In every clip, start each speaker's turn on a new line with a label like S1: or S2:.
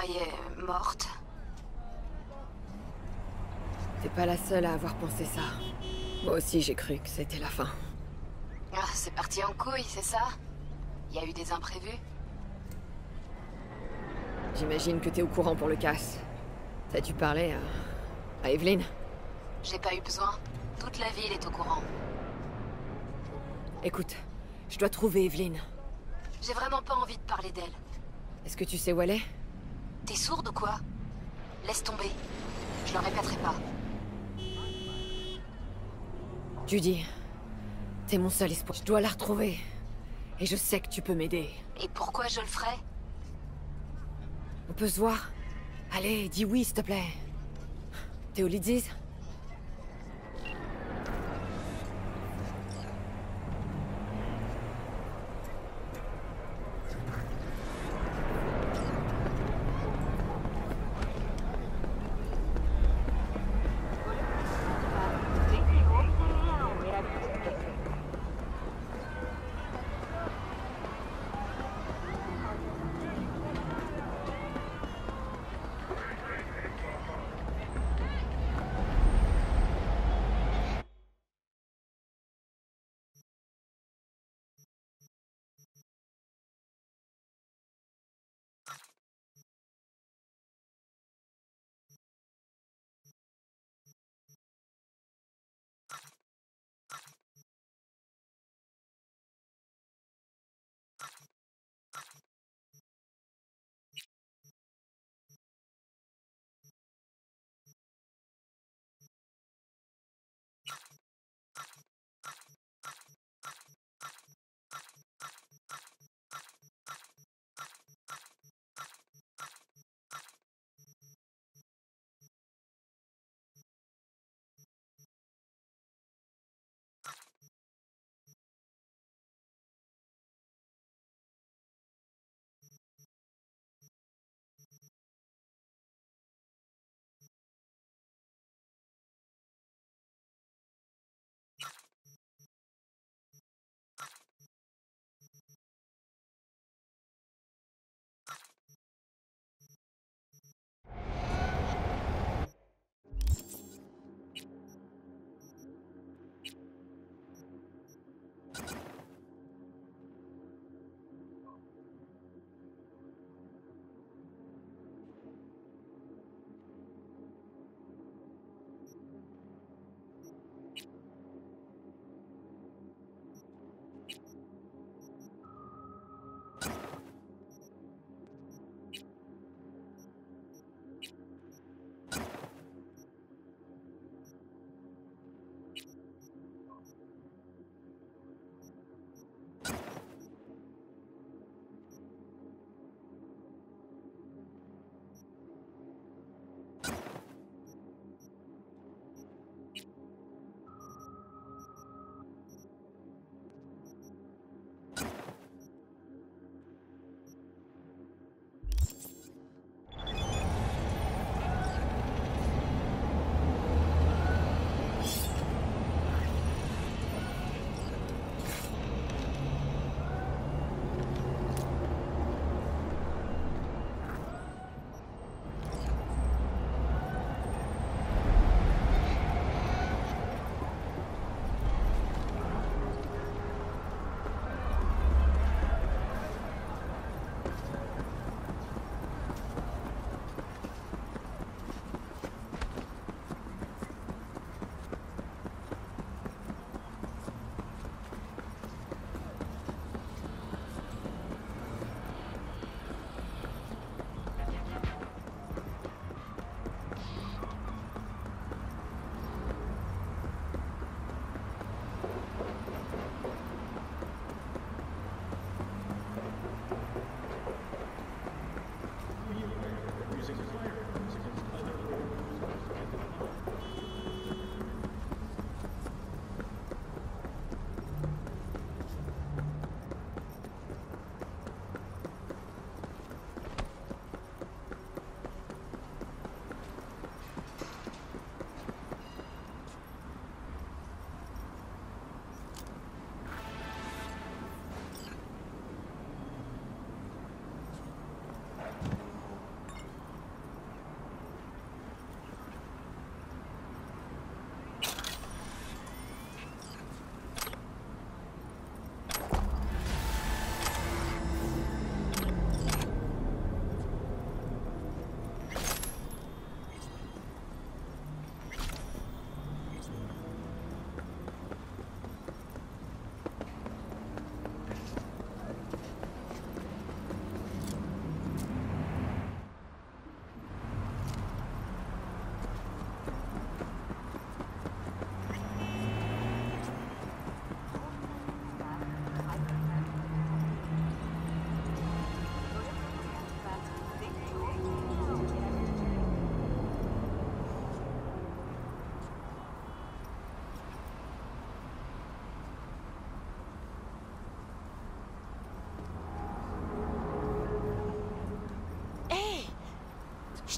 S1: croyais morte.
S2: T'es pas la seule à avoir pensé ça. Moi aussi j'ai cru que c'était la fin.
S1: Ah, c'est parti en couille, c'est ça? Y a eu des imprévus?
S2: J'imagine que t'es au courant pour le casse. T'as dû parler à... à Evelyn
S1: J'ai pas eu besoin. Toute la ville est au courant.
S2: Écoute, je dois trouver Evelyn.
S1: J'ai vraiment pas envie de parler d'elle.
S2: Est-ce que tu sais où elle est?
S1: T'es sourde ou quoi? Laisse tomber. Je le répéterai pas.
S2: Judy, t'es mon seul espoir. Je dois la retrouver. Et je sais que tu peux m'aider.
S1: Et pourquoi je le ferais
S2: On peut se voir? Allez, dis oui, s'il te plaît. T'es au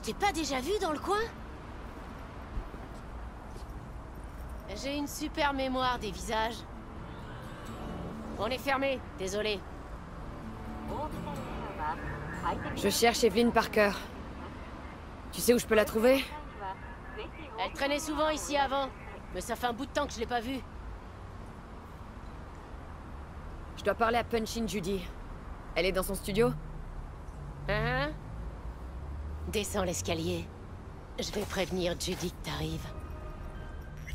S3: t'ai pas déjà vu dans le coin J'ai une super mémoire des visages. On est fermé, désolé.
S2: Je cherche Evelyn Parker. Tu sais où je peux la trouver
S3: Elle traînait souvent ici avant, mais ça fait un bout de temps que je l'ai pas vue.
S2: Je dois parler à Punchin Judy. Elle est dans son studio
S3: Hein Descends l'escalier. Je vais prévenir Judy que t'arrives.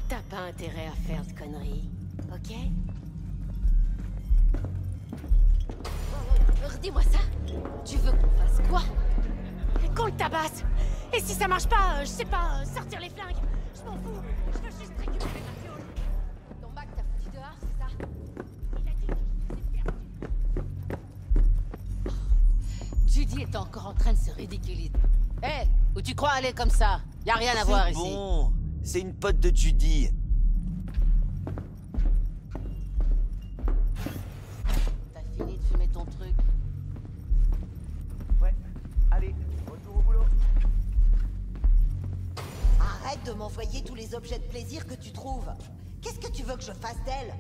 S3: T'as pas intérêt à faire de conneries, ok? Redis-moi ça Tu veux qu'on fasse quoi? Qu'on le tabasse Et si ça marche pas, je sais pas, sortir les flingues Je m'en fous Je veux juste récupérer ma fiole Ton Mac t'a foutu dehors, c'est ça? Il a dit je perdu.
S4: Judy est encore en train de se ridiculiser. Hé, où tu crois aller comme ça? Y a rien à voir
S5: C'est
S4: ici.
S5: bon. C'est une pote de Judy.
S4: T'as fini de fumer ton truc.
S5: Ouais. Allez, retour au boulot.
S6: Arrête de m'envoyer tous les objets de plaisir que tu trouves. Qu'est-ce que tu veux que je fasse d'elle?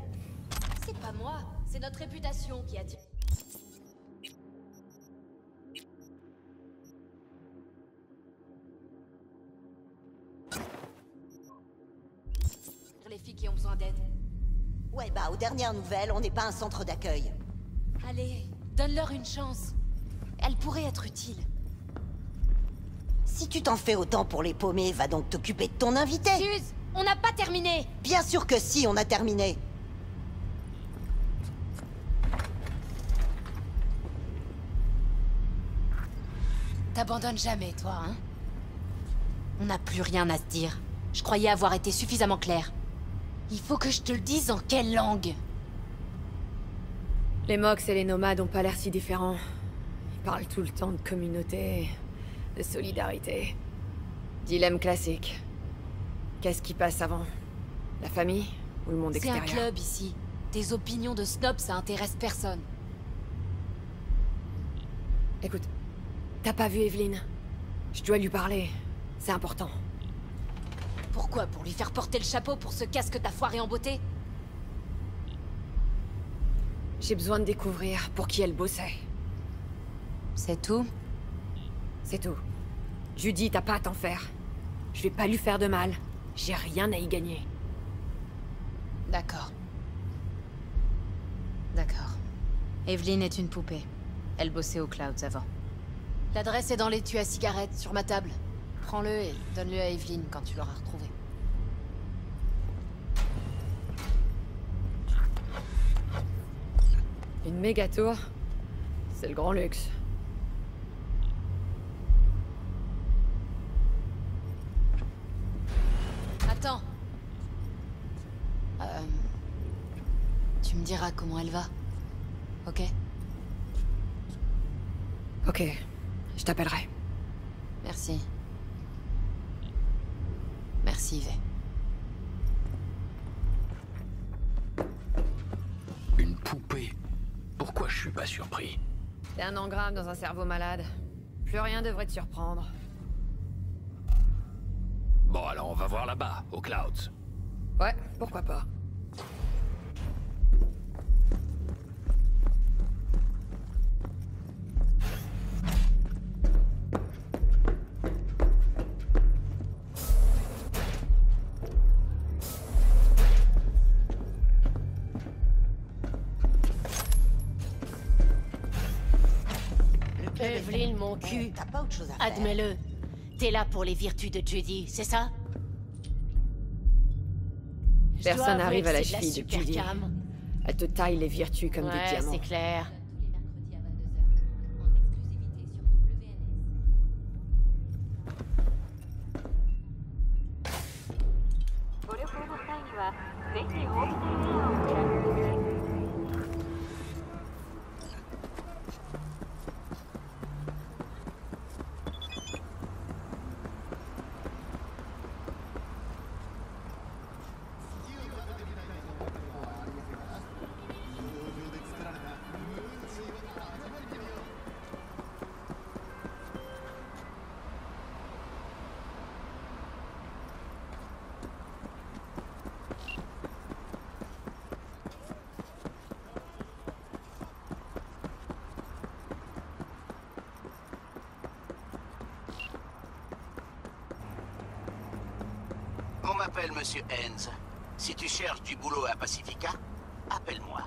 S7: C'est pas moi, c'est notre réputation qui a dit. Qui ont besoin d'aide.
S6: Ouais, bah, aux dernières nouvelles, on n'est pas un centre d'accueil.
S7: Allez, donne-leur une chance. Elle pourrait être utile.
S6: Si tu t'en fais autant pour les paumer, va donc t'occuper de ton invité.
S7: Suze, on n'a pas terminé
S6: Bien sûr que si, on a terminé.
S7: T'abandonnes jamais, toi, hein? On n'a plus rien à se dire. Je croyais avoir été suffisamment clair. Il faut que je te le dise en quelle langue
S2: Les Mox et les nomades ont pas l'air si différents. Ils parlent tout le temps de communauté, de solidarité. Dilemme classique. Qu'est-ce qui passe avant? La famille ou le monde
S7: C'est un
S2: extérieur?
S7: club ici. Tes opinions de snob, ça intéresse personne.
S2: Écoute, t'as pas vu Evelyn Je dois lui parler. C'est important.
S7: Pourquoi Pour lui faire porter le chapeau pour ce casque t'as foiré en beauté
S2: J'ai besoin de découvrir pour qui elle bossait.
S7: C'est tout?
S2: C'est tout. Judy, t'as pas à t'en faire. Je vais pas lui faire de mal. J'ai rien à y gagner.
S7: D'accord. D'accord. Evelyn est une poupée. Elle bossait aux Clouds avant. L'adresse est dans l'étui à cigarettes, sur ma table. Prends-le et donne-le à Evelyn quand tu l'auras retrouvé.
S2: Une méga tour C'est le grand luxe.
S7: Attends. Euh... Tu me diras comment elle va. Ok?
S2: Ok, je t'appellerai.
S7: Merci.
S8: Une poupée Pourquoi je suis pas surpris?
S2: T'es un engramme dans un cerveau malade. Plus rien devrait te surprendre.
S8: Bon, alors on va voir là-bas, aux Clouds.
S2: Ouais, pourquoi pas.
S3: T'es là pour les virtus de Judy, c'est ça?
S2: Personne n'arrive à la
S3: cheville de,
S2: la de Judy. Elle te taille les virtus comme des diamants.
S3: c'est clair.
S8: M'appelle Monsieur Hens. Si tu cherches du boulot à Pacifica, appelle-moi.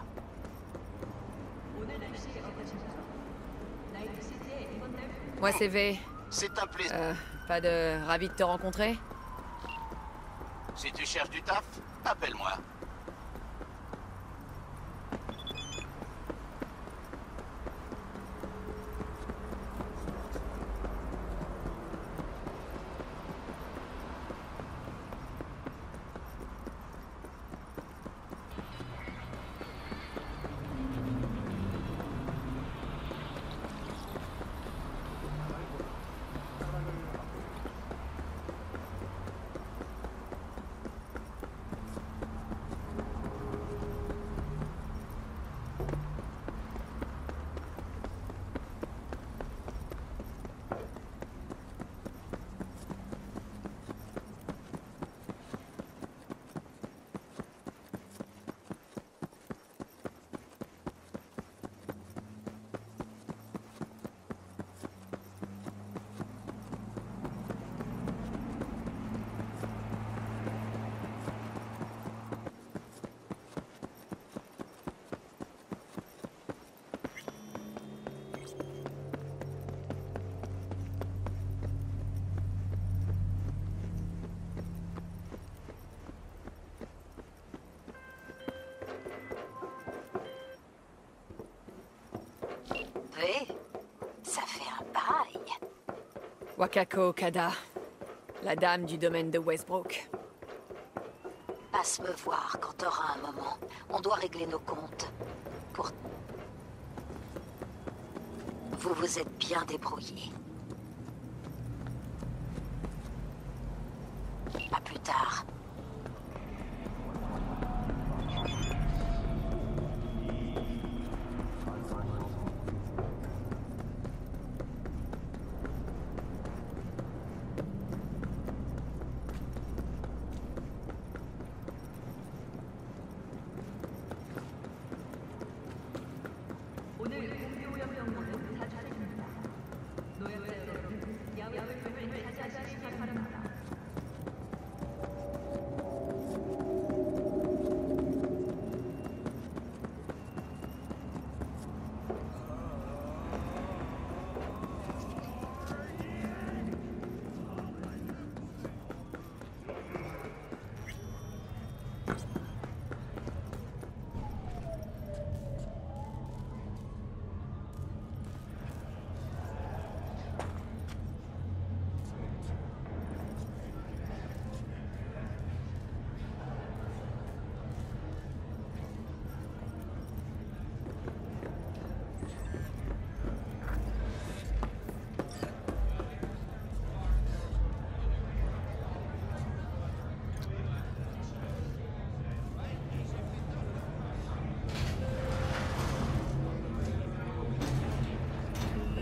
S2: Moi, c'est V.
S8: C'est un plaisir.
S2: Euh, pas de ravi de te rencontrer?
S8: Si tu cherches du taf, appelle-moi.
S1: V, ça fait un bail.
S2: Wakako Okada, la dame du domaine de Westbrook.
S1: Passe me voir quand t'auras un moment. On doit régler nos comptes. Pour... Vous vous êtes bien débrouillés. À plus tard.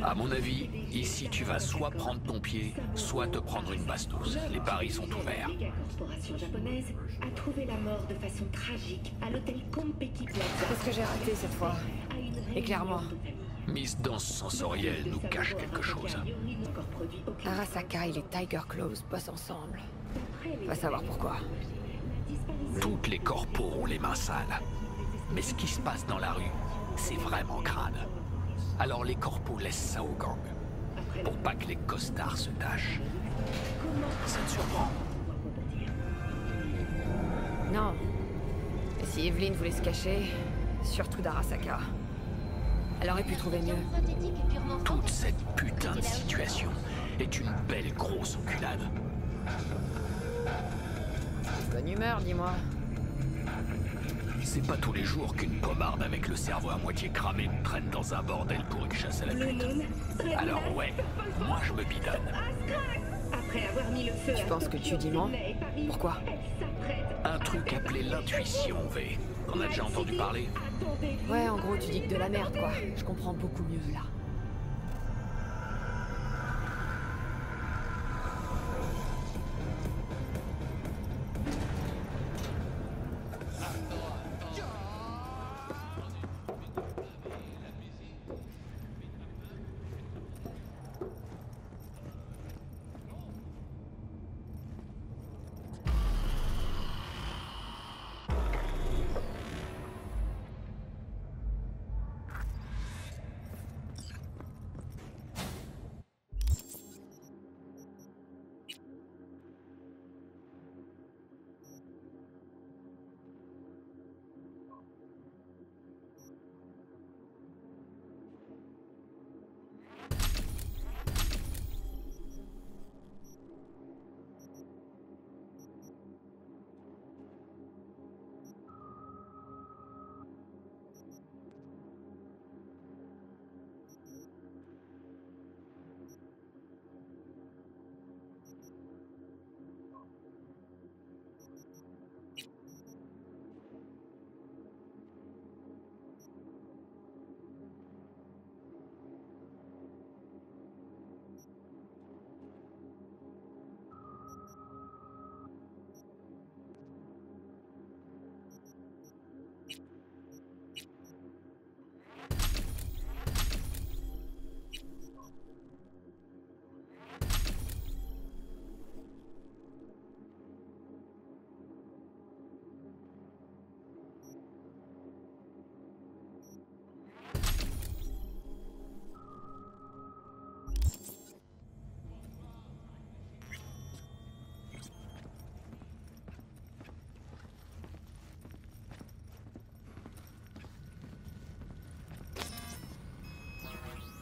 S8: À mon avis, ici tu vas soit prendre ton pied, soit te prendre une bastos. Les paris sont ouverts.
S9: La corporation japonaise a trouvé la mort de façon tragique à l'hôtel Kompeki Plaza.
S2: Qu'est-ce que j'ai raté cette fois Éclaire-moi.
S9: de famille.
S8: Miss Danse Sensorielle nous cache quelque chose.
S2: Arasaka et les Tiger Claws bossent ensemble. Va savoir pourquoi.
S8: Toutes les corpos ont les mains sales. Mais ce qui se passe dans la rue, c'est vraiment crade. Alors les corpos laissent ça aux gangs. Pour pas que les costards se tâchent. Ça te surprend
S2: Non. Et si Evelyn voulait se cacher, surtout d'Arasaka. Elle aurait pu trouver mieux.
S8: Toute cette putain de situation est une belle grosse enculade.
S2: Bonne humeur, dis-moi.
S8: C'est pas tous les jours qu'une pommarde avec le cerveau à moitié cramé me traîne dans un bordel pour une chasse à la pute. Alors ouais, moi je me bidonne.
S9: Après avoir mis le feu
S2: Tu penses que tu dis
S9: Paris,
S2: Pourquoi
S8: Un truc appelé l'intuition, V. On a déjà entendu parler
S2: Ouais, en gros, tu dis que de la merde, quoi. Je comprends beaucoup mieux, là.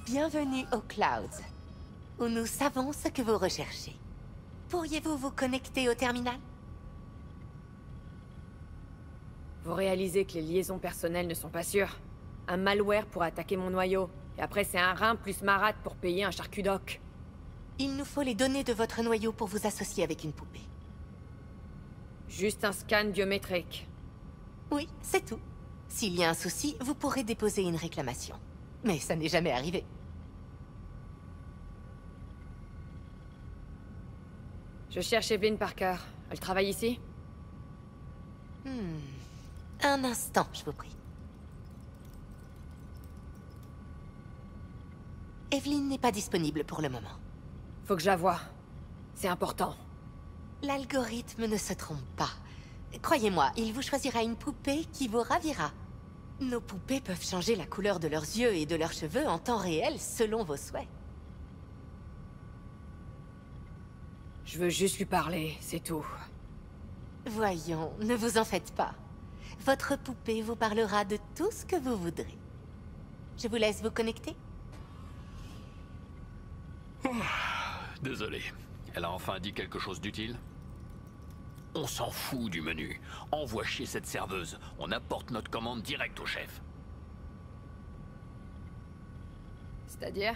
S10: Bienvenue aux Clouds, où nous savons ce que vous recherchez. Pourriez-vous vous connecter au terminal?
S2: Vous réalisez que les liaisons personnelles ne sont pas sûres Un malware pour attaquer mon noyau, et après c'est un rein plus marat pour payer un charcudoc.
S10: Il nous faut les données de votre noyau pour vous associer avec une poupée.
S2: Juste un scan biométrique.
S10: Oui, c'est tout. S'il y a un souci, vous pourrez déposer une réclamation. Mais ça n'est jamais arrivé.
S2: Je cherche Evelyn Parker. Elle travaille ici
S10: Hmm. Un instant, je vous prie. Evelyn n'est pas disponible pour le moment.
S2: Faut que je la voie. C'est important.
S10: L'algorithme ne se trompe pas. Croyez-moi, il vous choisira une poupée qui vous ravira. Nos poupées peuvent changer la couleur de leurs yeux et de leurs cheveux en temps réel selon vos souhaits.
S2: Je veux juste lui parler, c'est tout.
S10: Voyons, ne vous en faites pas. Votre poupée vous parlera de tout ce que vous voudrez. Je vous laisse vous connecter
S8: Désolé. Elle a enfin dit quelque chose d'utile On s'en fout du menu. Envoie chier cette serveuse. On apporte notre commande direct au chef.
S2: C'est-à-dire?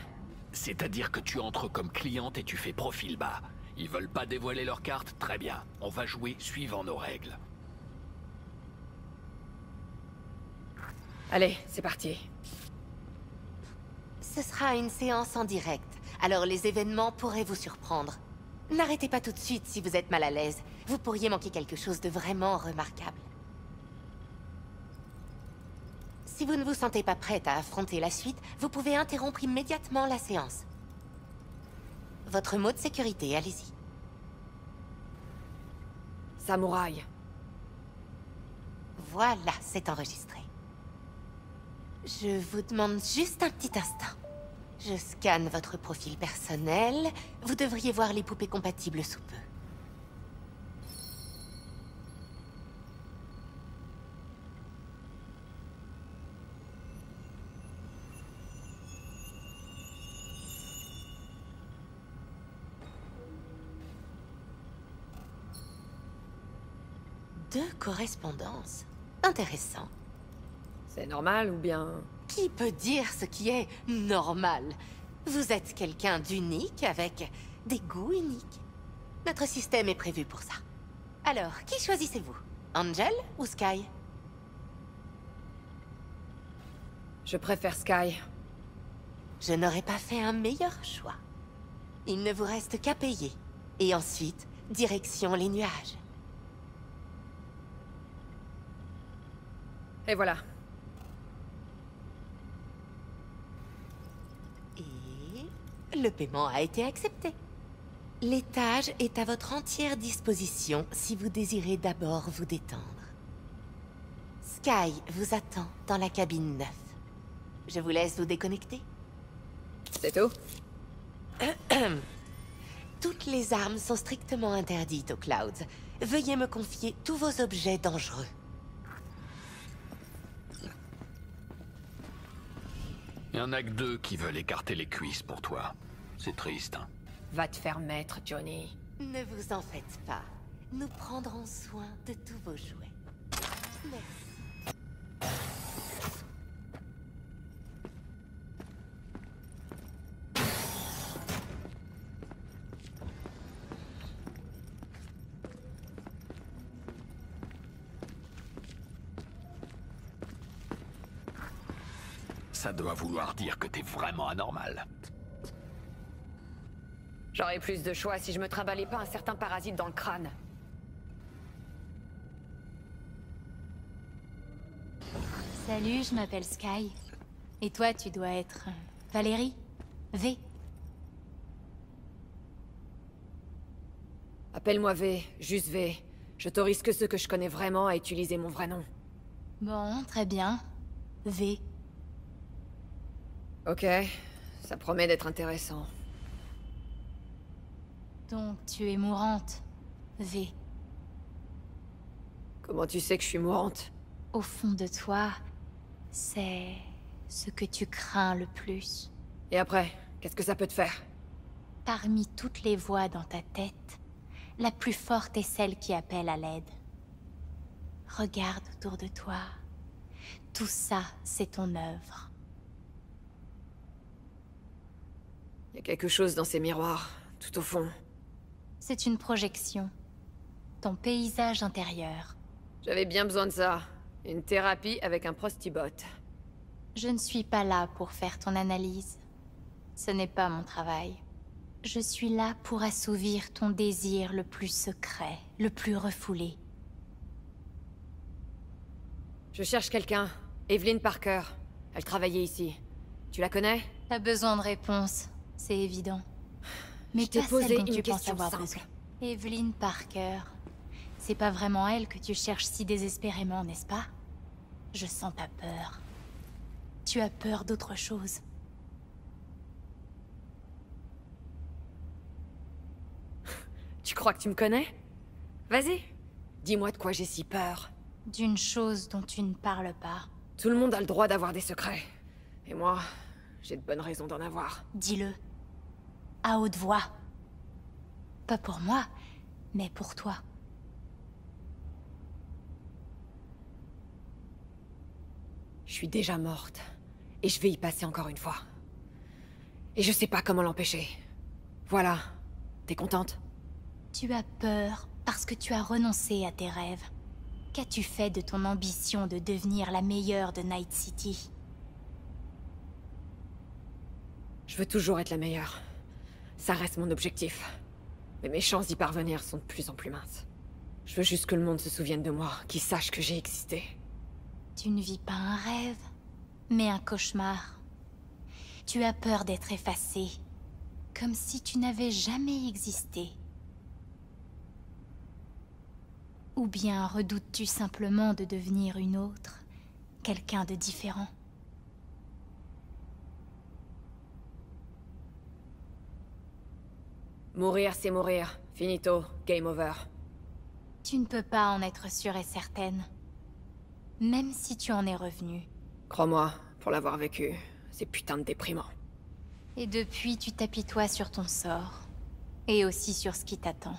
S8: C'est-à-dire que tu entres comme cliente et tu fais profil bas. Ils veulent pas dévoiler leur carte Très bien. On va jouer suivant nos règles.
S2: Allez, c'est parti.
S10: Ce sera une séance en direct, alors les événements pourraient vous surprendre. N'arrêtez pas tout de suite si vous êtes mal à l'aise. Vous pourriez manquer quelque chose de vraiment remarquable. Si vous ne vous sentez pas prête à affronter la suite, vous pouvez interrompre immédiatement la séance. Votre mot de sécurité, allez-y.
S2: Samouraï.
S10: Voilà, c'est enregistré. Je vous demande juste un petit instant. Je scanne votre profil personnel. Vous devriez voir les poupées compatibles sous peu. Deux correspondances. Intéressant.
S2: C'est normal ou bien...
S10: Qui peut dire ce qui est normal? Vous êtes quelqu'un d'unique avec des goûts uniques. Notre système est prévu pour ça. Alors, qui choisissez-vous? Angel ou Sky?
S2: Je préfère Sky.
S10: Je n'aurais pas fait un meilleur choix. Il ne vous reste qu'à payer. Et ensuite, direction les nuages.
S2: Et voilà.
S10: Et le paiement a été accepté. L'étage est à votre entière disposition si vous désirez d'abord vous détendre. Sky vous attend dans la cabine 9. Je vous laisse vous déconnecter.
S2: C'est tout
S10: Toutes les armes sont strictement interdites aux Clouds. Veuillez me confier tous vos objets dangereux.
S8: Il y en a que deux qui veulent écarter les cuisses pour toi. C'est triste. hein.
S2: Va te faire mettre, Johnny.
S10: Ne vous en faites pas. Nous prendrons soin de tous vos jouets. Merci.
S8: Ça doit vouloir dire que t'es vraiment anormal.
S2: J'aurais plus de choix si je me trimballais pas un certain parasite dans le crâne.
S3: Salut, je m'appelle Sky. Et toi, tu dois être... euh, Valérie? V.
S2: Appelle-moi V, juste V. Je t'autorise que ceux que je connais vraiment à utiliser mon vrai nom.
S3: Bon, très bien. V.
S2: Ok, ça promet d'être intéressant.
S3: Donc, tu es mourante. V.
S2: Comment tu sais que je suis mourante?
S3: Au fond de toi, c'est ce que tu crains le plus.
S2: Et après, qu'est-ce que ça peut te faire?
S11: Parmi toutes les voix dans ta tête, la plus forte est celle qui appelle à l'aide. Regarde autour de toi. Tout ça, c'est ton œuvre.
S2: Il y a quelque chose dans ces miroirs, tout au fond.
S11: C'est une projection. Ton paysage intérieur.
S2: J'avais bien besoin de ça. Une thérapie avec un prostibot.
S11: Je ne suis pas là pour faire ton analyse. Ce n'est pas mon travail. Je suis là pour assouvir ton désir le plus secret, le plus refoulé.
S2: Je cherche quelqu'un. Evelyn Parker. Elle travaillait ici. Tu la connais?
S11: T'as besoin de réponses, c'est évident. Mais
S2: Je
S11: pas
S2: posé
S11: celle dont
S2: une
S11: tu penses
S2: question
S11: avoir
S2: simple.
S11: besoin. Evelyn Parker. C'est pas vraiment elle que tu cherches si désespérément, n'est-ce pas? Je sens ta peur. Tu as peur d'autre chose.
S2: Tu crois que tu me connais? Vas-y. Dis-moi de quoi j'ai si peur.
S11: D'une chose dont tu ne parles pas.
S2: Tout le monde a le droit d'avoir des secrets. Et moi, j'ai de bonnes raisons d'en avoir.
S11: Dis-le. À haute voix. Pas pour moi, mais pour toi.
S2: Je suis déjà morte. Et je vais y passer encore une fois. Et je sais pas comment l'empêcher. Voilà. T'es contente?
S11: Tu as peur parce que tu as renoncé à tes rêves. Qu'as-tu fait de ton ambition de devenir la meilleure de Night City?
S2: Je veux toujours être la meilleure. Ça reste mon objectif. Mais mes chances d'y parvenir sont de plus en plus minces. Je veux juste que le monde se souvienne de moi, qu'il sache que j'ai existé.
S11: Tu ne vis pas un rêve, mais un cauchemar. Tu as peur d'être effacé, comme si tu n'avais jamais existé. Ou bien redoutes-tu simplement de devenir une autre, quelqu'un de différent?
S2: Mourir, c'est mourir. Finito. Game over.
S11: Tu ne peux pas en être sûre et certaine. Même si tu en es revenu.
S2: Crois-moi, pour l'avoir vécu, c'est putain de déprimant.
S11: Et depuis, tu t'apitoies sur ton sort. Et aussi sur ce qui t'attend.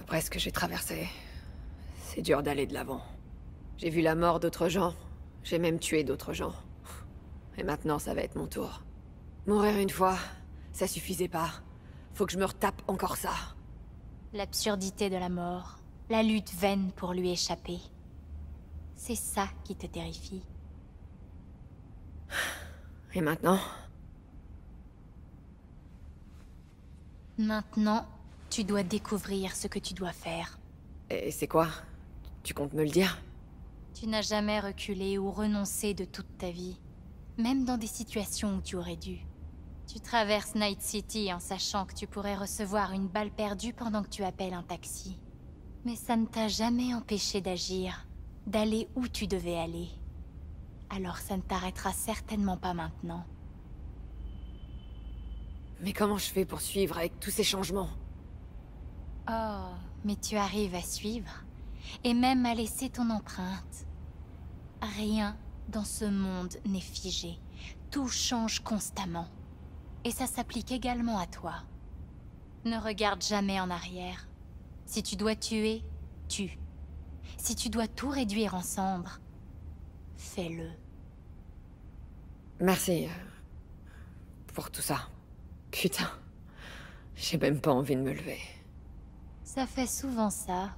S2: Après ce que j'ai traversé, c'est dur d'aller de l'avant. J'ai vu la mort d'autres gens. J'ai même tué d'autres gens. Et maintenant, ça va être mon tour. Mourir une fois, ça suffisait pas. Faut que je me retape encore ça.
S11: L'absurdité de la mort. La lutte vaine pour lui échapper. C'est ça qui te terrifie.
S2: Et maintenant?
S11: Maintenant, tu dois découvrir ce que tu dois faire.
S2: Et c'est quoi? Tu comptes me le dire?
S11: Tu n'as jamais reculé ou renoncé de toute ta vie. Même dans des situations où tu aurais dû. Tu traverses Night City en sachant que tu pourrais recevoir une balle perdue pendant que tu appelles un taxi. Mais ça ne t'a jamais empêché d'agir, d'aller où tu devais aller. Alors ça ne t'arrêtera certainement pas maintenant.
S2: Mais comment je fais pour suivre avec tous ces changements?
S11: Oh, mais tu arrives à suivre, et même à laisser ton empreinte. Rien dans ce monde n'est figé. Tout change constamment. Et ça s'applique également à toi. Ne regarde jamais en arrière. Si tu dois tuer, tue. Si tu dois tout réduire en cendres, fais-le.
S2: Merci. euh, Pour tout ça. Putain. J'ai même pas envie de me lever.
S11: Ça fait souvent ça.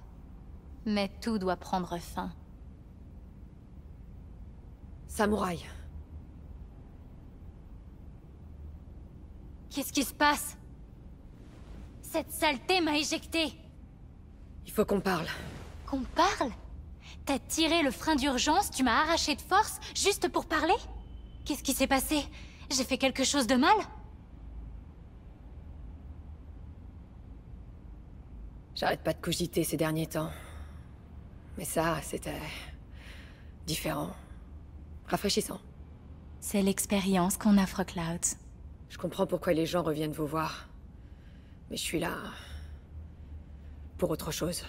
S11: Mais tout doit prendre fin.
S2: Samouraï.
S11: Qu'est-ce qui se passe? Cette saleté m'a éjecté.
S2: Il faut qu'on parle.
S11: Qu'on parle? T'as tiré le frein d'urgence, tu m'as arraché de force, juste pour parler? Qu'est-ce qui s'est passé? J'ai fait quelque chose de mal?
S2: J'arrête pas de cogiter ces derniers temps. Mais ça, c'était... différent. Rafraîchissant.
S11: C'est l'expérience qu'on offre Clouds.
S2: Je comprends pourquoi les gens reviennent vous voir. Mais je suis là... pour autre chose.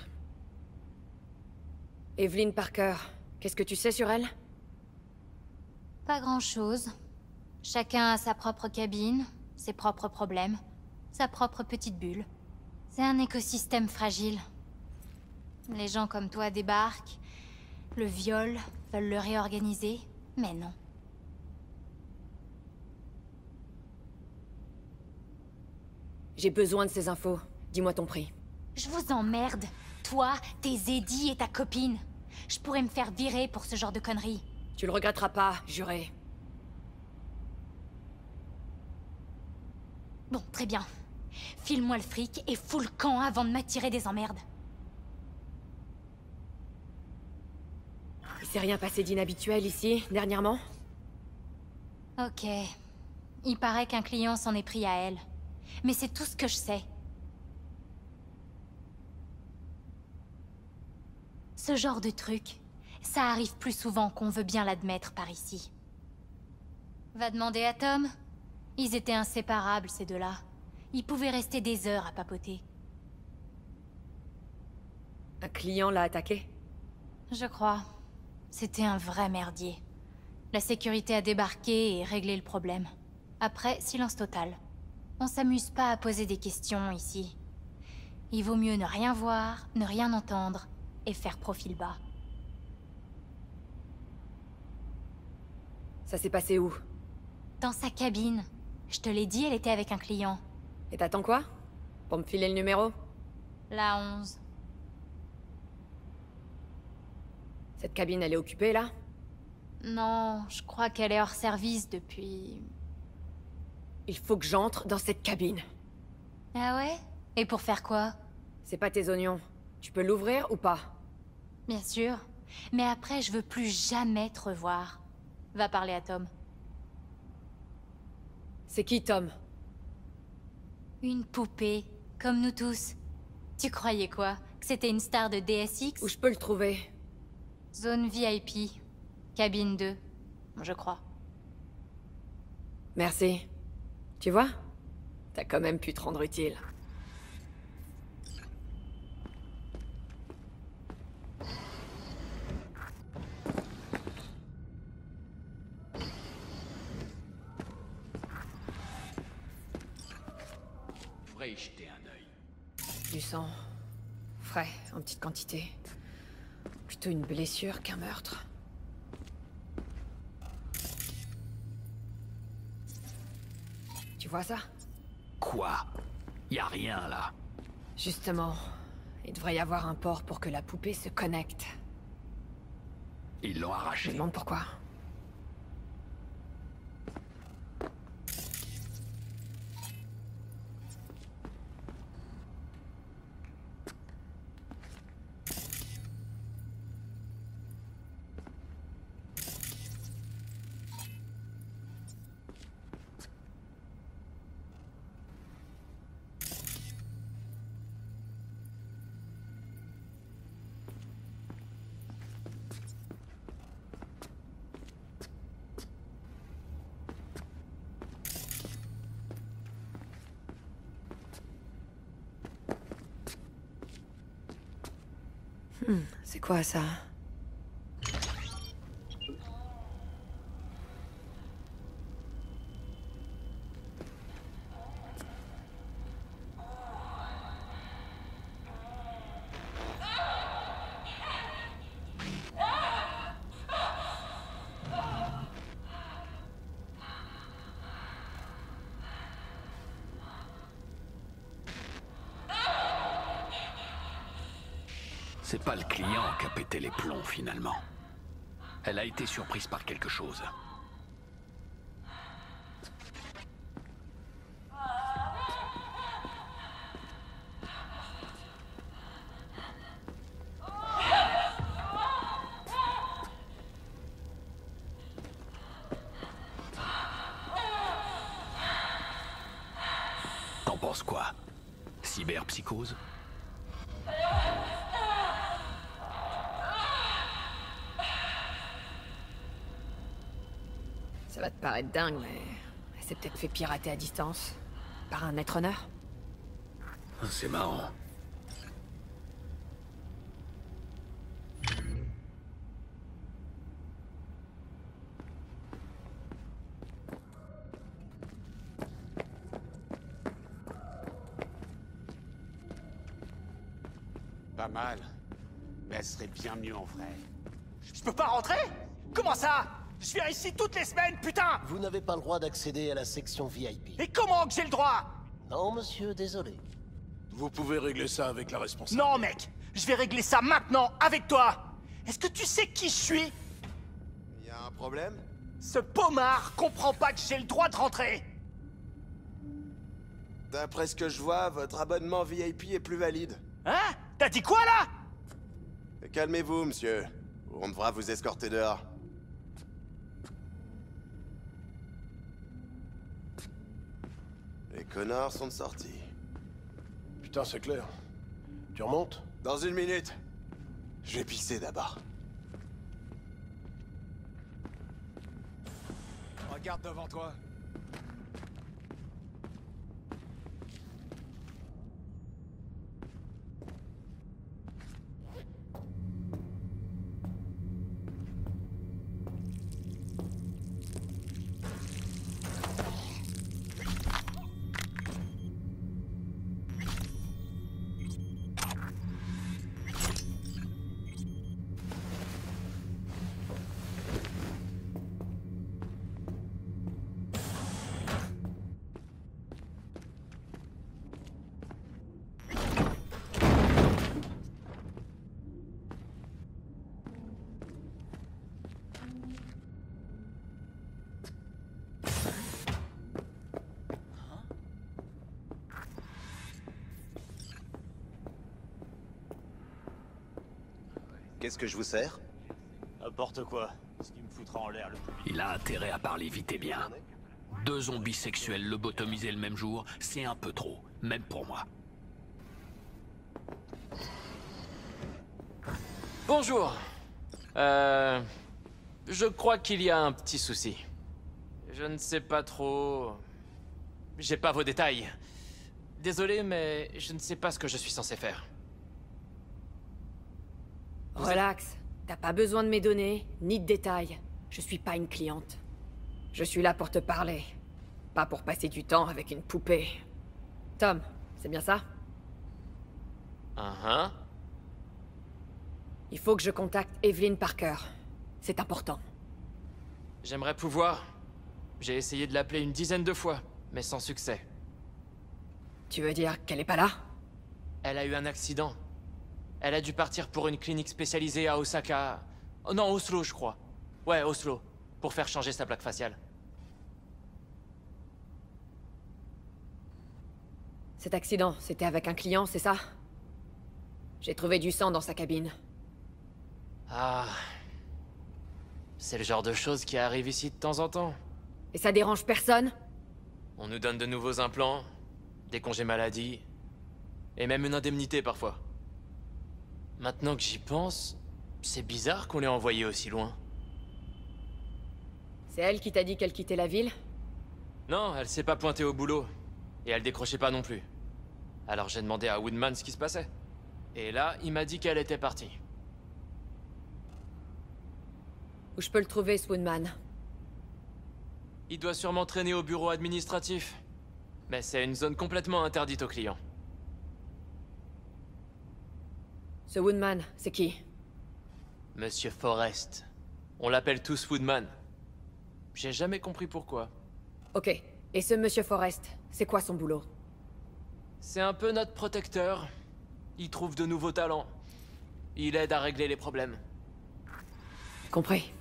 S2: Evelyn Parker, qu'est-ce que tu sais sur elle?
S11: Pas grand-chose. Chacun a sa propre cabine, ses propres problèmes, sa propre petite bulle. C'est un écosystème fragile. Les gens comme toi débarquent, le violent, veulent le réorganiser, mais non.
S2: J'ai besoin de ces infos. Dis-moi ton prix.
S11: Je vous emmerde. Toi, tes Eddie et ta copine. Je pourrais me faire virer pour ce genre de conneries.
S2: Tu le regretteras pas, juré.
S11: Bon, très bien. File-moi le fric et fous le camp avant de m'attirer des emmerdes.
S2: Il s'est rien passé d'inhabituel ici, dernièrement?
S11: Ok. Il paraît qu'un client s'en est pris à elle. Mais c'est tout ce que je sais. Ce genre de truc, ça arrive plus souvent qu'on veut bien l'admettre par ici. Va demander à Tom. Ils étaient inséparables, ces deux-là. Ils pouvaient rester des heures à papoter.
S2: Un client l'a attaqué?
S11: Je crois. C'était un vrai merdier. La sécurité a débarqué et réglé le problème. Après, silence total. On s'amuse pas à poser des questions ici. Il vaut mieux ne rien voir, ne rien entendre, et faire profil bas.
S2: Ça s'est passé où?
S11: Dans sa cabine. Je te l'ai dit, elle était avec un client.
S2: Et t'attends quoi? Pour me filer le numéro?
S11: La 11.
S2: Cette cabine, elle est occupée, là?
S11: Non, je crois qu'elle est hors service depuis...
S2: Il faut que j'entre dans cette cabine.
S11: Ah ouais? Et pour faire quoi?
S2: C'est pas tes oignons. Tu peux l'ouvrir ou pas?
S11: Bien sûr. Mais après, je veux plus jamais te revoir. Va parler à Tom.
S2: C'est qui, Tom?
S11: Une poupée, comme nous tous. Tu croyais quoi? Que c'était une star de DSX
S2: Où je peux le trouver?
S11: Zone VIP. Cabine 2, je crois.
S2: Merci. Tu vois? T'as quand même pu te rendre utile.
S8: Jeter un œil?
S2: Du sang. Frais, en petite quantité. Plutôt une blessure qu'un meurtre. Tu vois ça?
S8: Quoi? Y a rien là.
S2: Justement, il devrait y avoir un port pour que la poupée se connecte.
S8: Ils l'ont
S2: Je me
S8: arraché.
S2: demande pourquoi. C'est quoi ça?
S8: C'est pas le client qui a pété les plombs finalement. Elle a été surprise par quelque chose.
S2: dingue, mais elle s'est peut-être fait pirater à distance. Par un maître-honneur. Ah,
S8: c'est marrant.
S12: Pas mal. Mais elle serait bien mieux en vrai.
S13: Je peux pas rentrer? Comment ça? Je viens ici toutes les semaines, putain
S14: Vous n'avez pas le droit d'accéder à la section VIP.
S13: Et comment que j'ai le droit?
S14: Non, monsieur, désolé.
S15: Vous pouvez régler ça avec la responsable.
S13: Non, mec Je vais régler ça maintenant, avec toi Est-ce que tu sais qui je suis?
S12: Y a un problème?
S13: Ce pommard comprend pas que j'ai le droit de rentrer
S12: D'après ce que je vois, votre abonnement VIP est plus valide.
S13: Hein? T'as dit quoi, là?
S12: Calmez-vous, monsieur. On devra vous escorter dehors. Connards sont sortis.
S15: Putain, c'est clair. Tu remontes?
S12: Dans une minute. Je vais pisser d'abord.
S13: Regarde devant toi.
S12: Qu'est-ce que je vous sers?
S16: N'importe quoi. Ce qui me foutra en l'air le plus vite.
S8: Il a intérêt à parler vite et bien. Deux zombies sexuels lobotomisés le même jour, c'est un peu trop, même pour moi.
S17: Bonjour. Euh... Je crois qu'il y a un petit souci. Je ne sais pas trop... J'ai pas vos détails. Désolé, mais je ne sais pas ce que je suis censé faire.
S2: Relax. T'as pas besoin de mes données, ni de détails. Je suis pas une cliente. Je suis là pour te parler. Pas pour passer du temps avec une poupée. Tom, c'est bien ça?
S17: Uh-huh.
S2: Il faut que je contacte Evelyn Parker. C'est important.
S17: J'aimerais pouvoir. J'ai essayé de l'appeler une dizaine de fois, mais sans succès.
S2: Tu veux dire qu'elle est pas là?
S17: Elle a eu un accident. Elle a dû partir pour une clinique spécialisée à Osaka. Oh non, Oslo, je crois. Ouais, Oslo. Pour faire changer sa plaque faciale.
S2: Cet accident, c'était avec un client, c'est ça? J'ai trouvé du sang dans sa cabine.
S17: Ah. C'est le genre de choses qui arrive ici de temps en temps.
S2: Et ça dérange personne?
S17: On nous donne de nouveaux implants, des congés maladie, et même une indemnité parfois. Maintenant que j'y pense, c'est bizarre qu'on l'ait envoyée aussi loin.
S2: C'est elle qui t'a dit qu'elle quittait la ville?
S17: Non, elle s'est pas pointée au boulot. Et elle décrochait pas non plus. Alors j'ai demandé à Woodman ce qui se passait. Et là, il m'a dit qu'elle était partie.
S2: Où je peux le trouver, Swoonman
S17: Il doit sûrement traîner au bureau administratif. Mais c'est une zone complètement interdite aux clients.
S2: Ce Woodman, c'est qui
S17: Monsieur Forrest. On l'appelle tous Woodman. J'ai jamais compris pourquoi.
S2: Ok. Et ce Monsieur Forrest, c'est quoi son boulot
S17: C'est un peu notre protecteur. Il trouve de nouveaux talents. Il aide à régler les problèmes.
S2: Compris.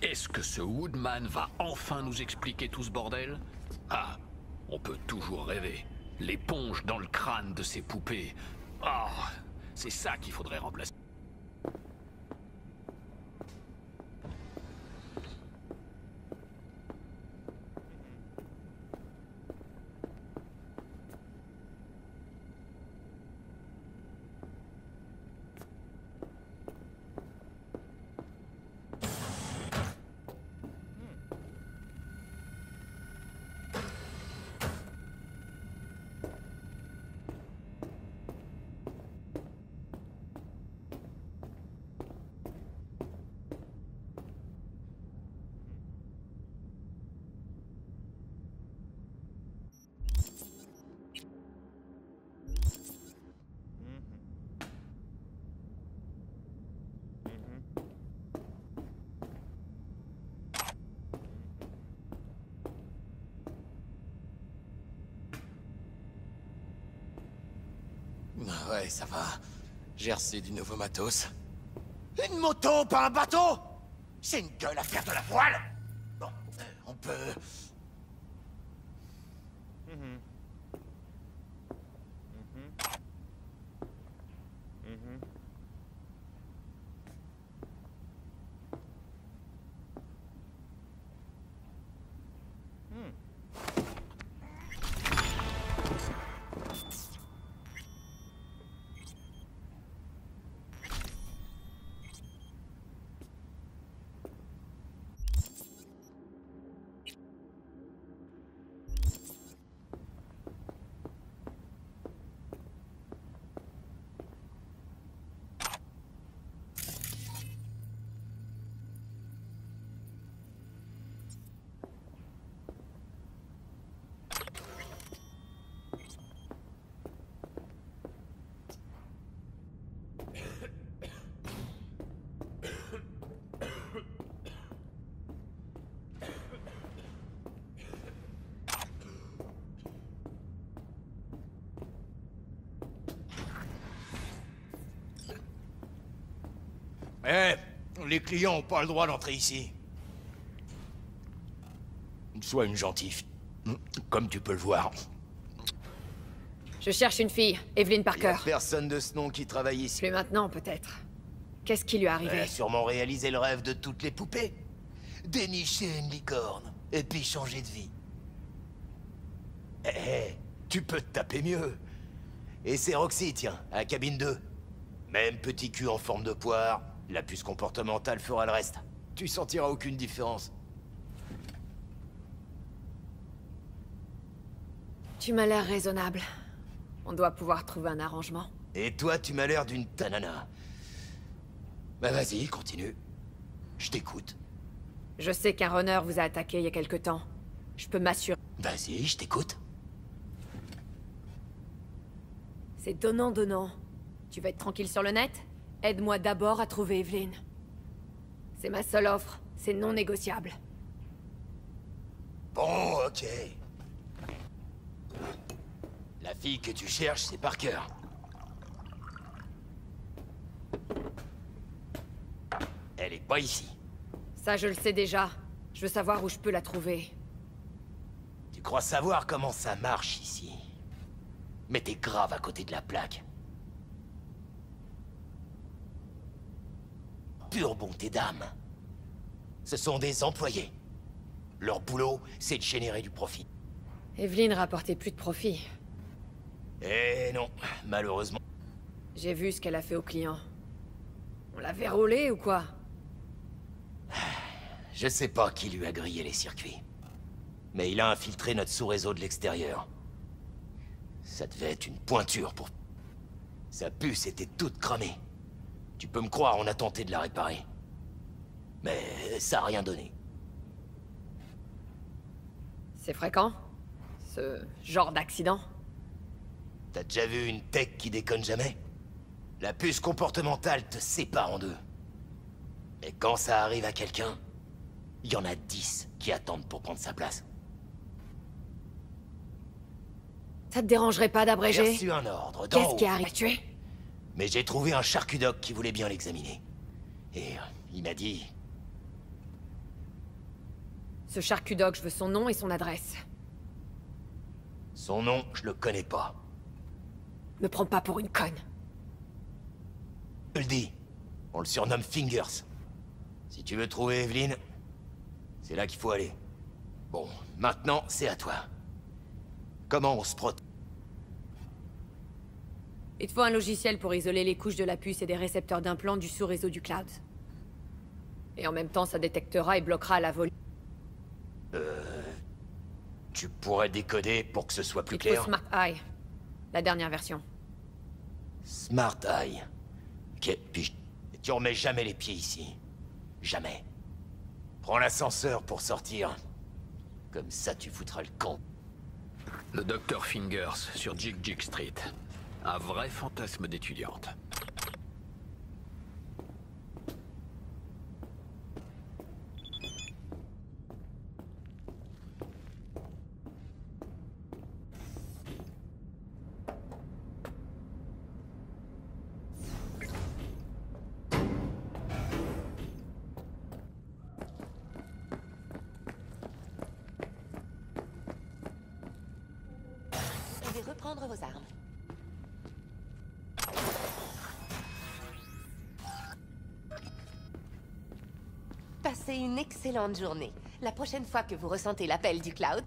S8: Est-ce que ce Woodman va enfin nous expliquer tout ce bordel? Ah, on peut toujours rêver. L'éponge dans le crâne de ces poupées. Ah, c'est ça qu'il faudrait remplacer.
S18: Ça va. J'ai reçu du nouveau matos.
S13: Une moto, pas un bateau C'est une gueule à faire de la voile Bon, on peut...
S17: Mhm.
S13: Eh, les clients ont pas le droit d'entrer ici. Sois une gentille. Comme tu peux le voir.
S2: Je cherche une fille, Evelyn
S12: Y a
S2: Parker.
S12: personne de ce nom qui travaille ici.
S2: Plus maintenant, peut-être. Qu'est-ce qui lui est arrivé?
S13: Elle a sûrement réalisé le rêve de toutes les poupées. Dénicher une licorne, et puis changer de vie. Eh, eh, tu peux te taper mieux. Et c'est Roxy, tiens, à la cabine 2. Même petit cul en forme de poire, la puce comportementale fera le reste. Tu sentiras aucune différence.
S2: Tu m'as l'air raisonnable. On doit pouvoir trouver un arrangement.
S13: Et toi, tu m'as l'air d'une tanana. Bah vas-y, continue. Je t'écoute.
S2: Je sais qu'un runner vous a attaqué il y a quelque temps. Je peux m'assurer.
S13: Vas-y, je t'écoute.
S2: C'est donnant-donnant. Tu vas être tranquille sur le net? Aide-moi d'abord à trouver Evelyn. C'est ma seule offre. C'est non négociable.
S13: Bon, ok. La fille que tu cherches, c'est Parker. Elle est pas ici.
S2: Ça, je le sais déjà. Je veux savoir où je peux la trouver.
S13: Tu crois savoir comment ça marche ici? Mais t'es grave à côté de la plaque. Pure bonté d'âme. Ce sont des employés. Leur boulot, c'est de générer du profit.
S2: Evelyn rapportait plus de profit.
S13: Eh non, malheureusement.
S2: J'ai vu ce qu'elle a fait aux clients. On l'a verrouillée ou quoi?
S13: Je sais pas qui lui a grillé les circuits. Mais il a infiltré notre sous-réseau de l'extérieur. Ça devait être une pointure pour... Sa puce était toute cramée. Tu peux me croire, on a tenté de la réparer. Mais ça a rien donné.
S2: C'est fréquent Ce genre d'accident
S13: T'as déjà vu une tech qui déconne jamais? La puce comportementale te sépare en deux. Et quand ça arrive à quelqu'un, il y en a dix qui attendent pour prendre sa place.
S2: Ça te dérangerait pas
S13: J'ai
S2: d'abréger
S13: reçu un ordre
S2: Qu'est-ce qui arrive tuer
S13: Mais j'ai trouvé un charcudoc qui voulait bien l'examiner. Et euh, il m'a dit...
S2: Ce charcudoc, je veux son nom et son adresse.
S13: Son nom, je le connais pas.
S2: Me prends pas pour une conne.
S13: Je le dis. On le surnomme Fingers. Si tu veux trouver Evelyn, c'est là qu'il faut aller. Bon, maintenant, c'est à toi. Comment on se protège
S2: Il te faut un logiciel pour isoler les couches de la puce et des récepteurs d'implants du sous-réseau du cloud. Et en même temps, ça détectera et bloquera la volée.
S13: Euh... Tu pourrais décoder pour que ce soit plus
S2: Il te faut
S13: clair
S2: Smart Eye. La dernière version.
S13: Smart Eye. Puis je- tu remets jamais les pieds ici. Jamais. Prends l'ascenseur pour sortir. Comme ça, tu foutras le camp.
S8: Le docteur Fingers sur Jig Jig Street. Un vrai fantasme d'étudiante.
S10: Journée. La prochaine fois que vous ressentez l'appel du cloud,